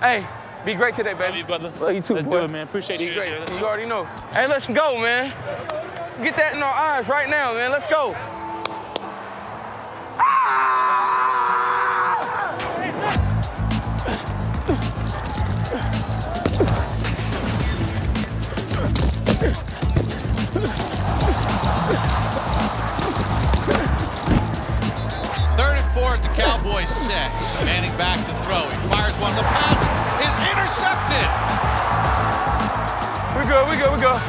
Hey, be great today, baby. Love you, brother. Love you too, Let's boy. do it, man. Appreciate Be you. great. You already know. Hey, let's go, man. Get that in our eyes right now, man. Let's go. Third and four at the Cowboys six. Manning back to throw. He fires one. The pass We good, we good, we good.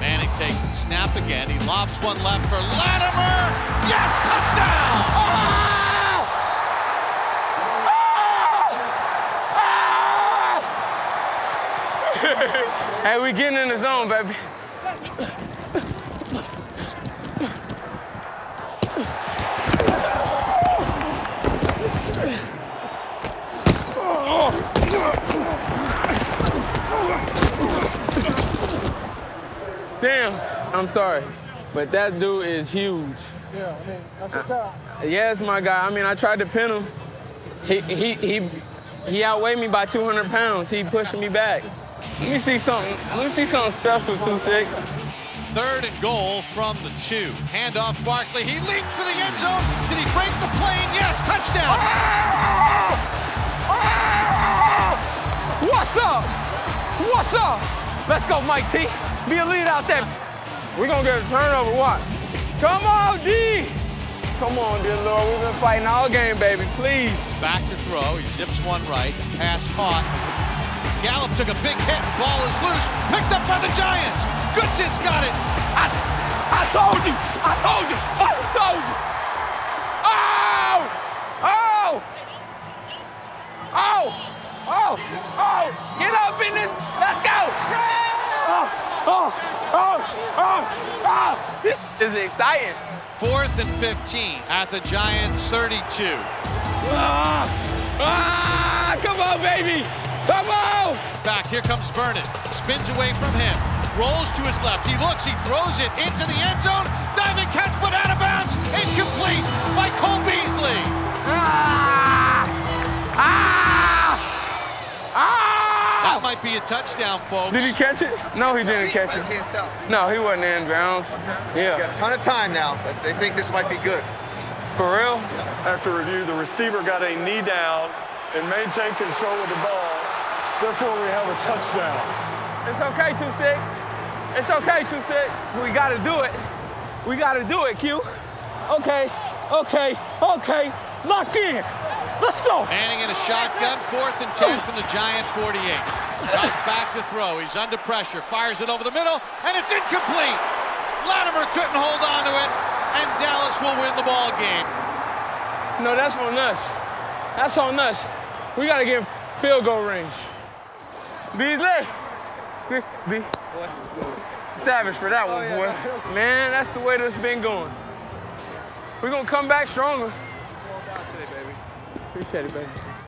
Manning takes the snap again. He lobs one left for Latimer. Yes, touchdown! Hey, we getting in the zone, baby. Damn, I'm sorry, but that dude is huge. Yeah, I mean, that's your guy. Yeah, it's my guy. I mean, I tried to pin him. He he he he outweighed me by 200 pounds. He pushing me back. Let me see something. Let me see something special, two six. Third and goal from the two. Handoff Barkley. He leaps for the end zone. Did he break the plane? Yes, touchdown. What's up? What's up? Let's go, Mike T. Be a lead out there. We're gonna get a turnover. What? Come on, D. Come on, dear Lord. We've been fighting all game, baby. Please. Back to throw. He zips one right. Pass caught. Gallup took a big hit. Ball is loose. Picked up by the Giants. Goodson's got it. I, I told you. I told you. I told you. Oh! Oh! Oh! This is exciting. Fourth and 15 at the Giants 32. Ah! Ah! Come on, baby. Come on. Back, here comes Vernon. Spins away from him. Rolls to his left. He looks, he throws it into the end zone. Might be a touchdown, folks. Did he catch it? No, he didn't catch it. I can't tell. No, he wasn't in bounds. Yeah. Got a ton of time now, but they think this might be good. For real? After review, the receiver got a knee down and maintained control of the ball. Therefore, we have a touchdown. It's okay, 2-6. It's okay, 2-6. We gotta do it. We gotta do it, Q. Okay, okay, okay. Lock in. Let's go. Manning in a shotgun, fourth and 10 from the Giant 48. Comes back to throw. He's under pressure, fires it over the middle, and it's incomplete. Latimer couldn't hold on to it, and Dallas will win the ball game. No, that's on us. That's on us. We gotta get field goal range. Beasley. Be, be. Savage for that one, boy. Man, that's the way this has been going. We're gonna come back stronger. Well done today, baby. Appreciate it, baby.